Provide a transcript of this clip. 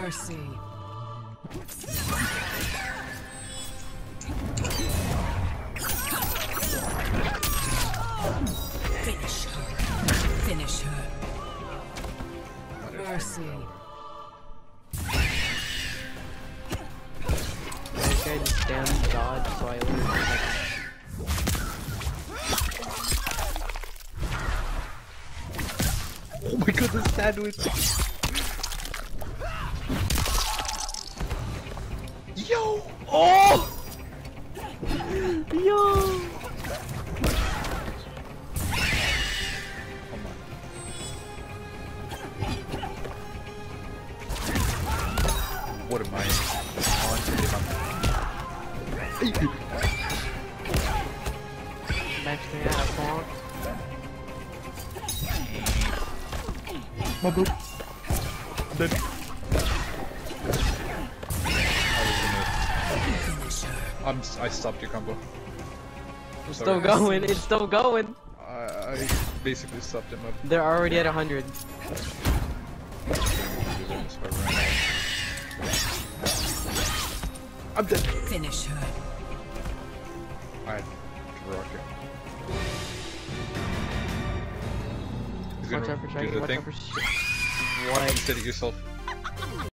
Mercy. Finish her. Finish her. Mercy. Damn dodge, so I Oh my god, the sandwich! Yo! Oh! Yo! What am I on to him? Max me out of bonk. My boop. Dead. I'm, s- I stopped your combo. It's Sorry. still going, it's still going! I, I basically stopped him up. They're already at 100. I'm dead. Finish her. I had to rock it. He's Watch gonna out for do Shaggy, watch thing. out for sh- What? Steady yourself.